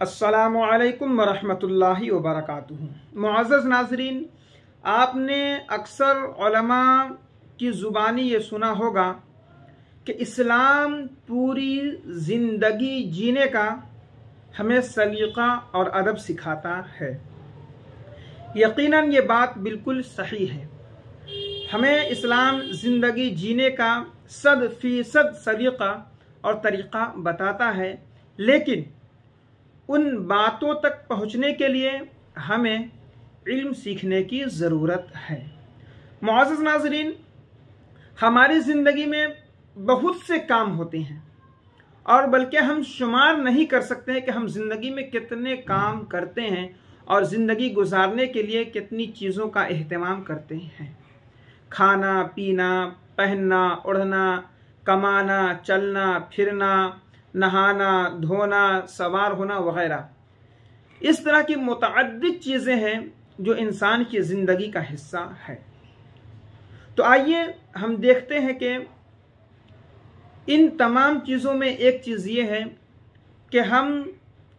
असलकम वरहमतुल्लाहि वबरकातुहू। मुआज़ नाजरीन, आपने अक्सर की ज़ुबानी ये सुना होगा कि इस्लाम पूरी ज़िंदगी जीने का हमें सलीक़ा और अदब सिखाता है। यकीनन ये बात बिल्कुल सही है। हमें इस्लाम ज़िंदगी जीने का सद फ़ीसद सलीक़ा और तरीक़ा बताता है, लेकिन उन बातों तक पहुँचने के लिए हमें इल्म सीखने की ज़रूरत है। मुआज़ नाजरीन, हमारी ज़िंदगी में बहुत से काम होते हैं और बल्कि हम शुमार नहीं कर सकते हैं कि हम ज़िंदगी में कितने काम करते हैं और ज़िंदगी गुजारने के लिए कितनी चीज़ों का अहतमाम करते हैं। खाना, पीना, पहनना, उड़ना, कमाना, चलना, फिरना नहाना, धोना, सवार होना वगैरह। इस तरह की मुतद चीज़ें हैं जो इंसान की ज़िंदगी का हिस्सा है। तो आइए हम देखते हैं कि इन तमाम चीज़ों में एक चीज़ ये है कि हम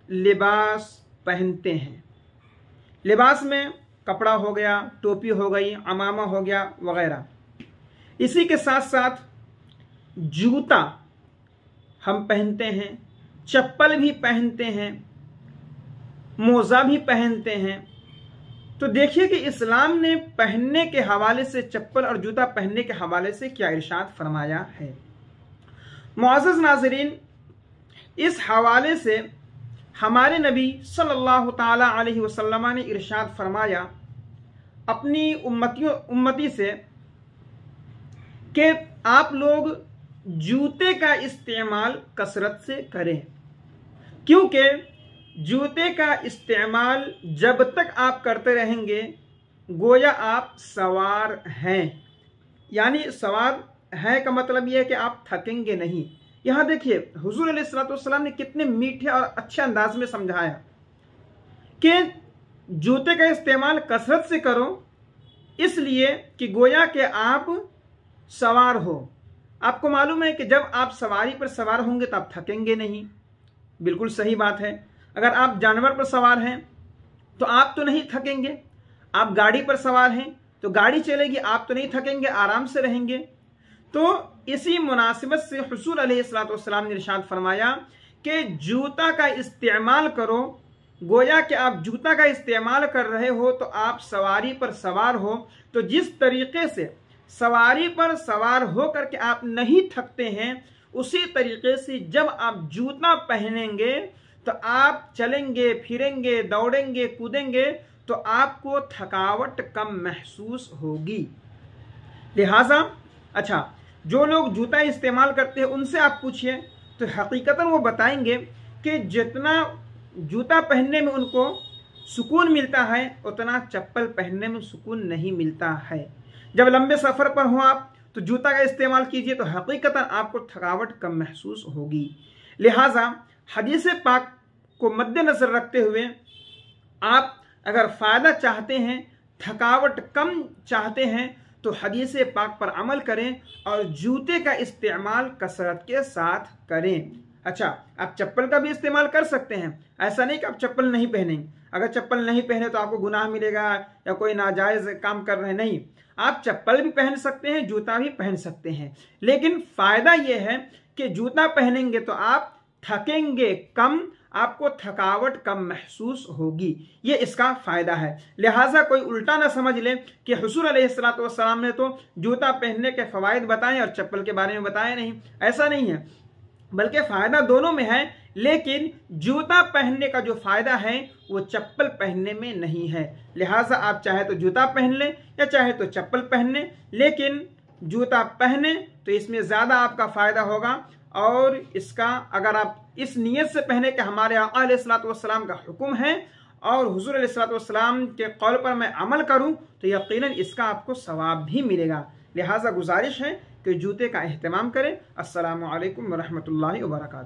लिबास पहनते हैं। लिबास में कपड़ा हो गया, टोपी हो गई, अमामा हो गया, वगैरह। इसी के साथ साथ जूता हम पहनते हैं, चप्पल भी पहनते हैं, मोज़ा भी पहनते हैं। तो देखिए कि इस्लाम ने पहनने के हवाले से चप्पल और जूता पहनने के हवाले से क्या इरशाद फरमाया है। मुआज़ नाजरीन, इस हवाले से हमारे नबी सल्लल्लाहु अलैहि वसल्लम ने इरशाद फरमाया अपनी उम्मतियों, उम्मती से कि आप लोग जूते का इस्तेमाल कसरत से करें। क्योंकि जूते का इस्तेमाल जब तक आप करते रहेंगे, गोया आप सवार हैं। यानी सवार है का मतलब यह है कि आप थकेंगे नहीं। यहाँ देखिए, हुजूर सलाम ने कितने मीठे और अच्छे अंदाज में समझाया कि जूते का इस्तेमाल कसरत से करो, इसलिए कि गोया के आप सवार हो। आपको मालूम है कि जब आप सवारी पर सवार होंगे तो आप थकेंगे नहीं। बिल्कुल सही बात है। अगर आप जानवर पर सवार हैं तो आप तो नहीं थकेंगे। आप गाड़ी पर सवार हैं तो गाड़ी चलेगी, आप तो नहीं थकेंगे, आराम से रहेंगे। तो इसी मुनासिबत से हसूल सलाम ने इरशाद फरमाया कि जूता का इस्तेमाल करो। गोया कि आप जूता का इस्तेमाल कर रहे हो तो आप सवारी पर सवार हो। तो जिस तरीके से सवारी पर सवार होकर के आप नहीं थकते हैं, उसी तरीके से जब आप जूता पहनेंगे तो आप चलेंगे, फिरेंगे, दौड़ेंगे, कूदेंगे तो आपको थकावट कम महसूस होगी। लिहाजा अच्छा जो लोग जूता इस्तेमाल करते हैं, उनसे आप पूछिए तो हकीकता वो बताएँगे कि जितना जूता पहनने में उनको सुकून मिलता है, उतना चप्पल पहनने में सुकून नहीं मिलता है। जब लंबे सफ़र पर हो आप तो जूता का इस्तेमाल कीजिए तो हकीकता आपको थकावट कम महसूस होगी। लिहाजा, हदीस पाक को मद्देनज़र रखते हुए, आप अगर फ़ायदा चाहते हैं, थकावट कम चाहते हैं तो हदीस पाक पर अमल करें और जूते का इस्तेमाल कसरत के साथ करें। अच्छा आप चप्पल का भी इस्तेमाल कर सकते हैं। ऐसा नहीं कि आप चप्पल नहीं पहनेंगे। अगर चप्पल नहीं पहने तो आपको गुनाह मिलेगा या कोई नाजायज़ काम कर रहे नहीं, आप चप्पल भी पहन सकते हैं, जूता भी पहन सकते हैं। लेकिन फ़ायदा यह है कि जूता पहनेंगे तो आप थकेंगे कम, आपको थकावट कम महसूस होगी। ये इसका फ़ायदा है। लिहाजा कोई उल्टा ना समझ ले कि हसूर सलाम ने तो जूता पहनने के फ़वाद बताए और चप्पल के बारे में बताया नहीं। ऐसा नहीं है, बल्कि फ़ायदा दोनों में है लेकिन जूता पहनने का जो फ़ायदा है, वो चप्पल पहनने में नहीं है। लिहाजा आप चाहे तो जूता पहन लें या चाहे तो चप्पल पहन लें, लेकिन जूता पहने तो इसमें ज़्यादा आपका फ़ायदा होगा। और इसका, अगर आप इस नीयत से पहने कि हमारे आकाम का हुक्म है, और हजूर सलाम के कौल पर मैं अमल करूँ तो यकीनन इसका आपको सवाब भी मिलेगा। लिहाजा गुजारिश है कि जूते का अहतमाम करें। असलकम वरहमल वर्का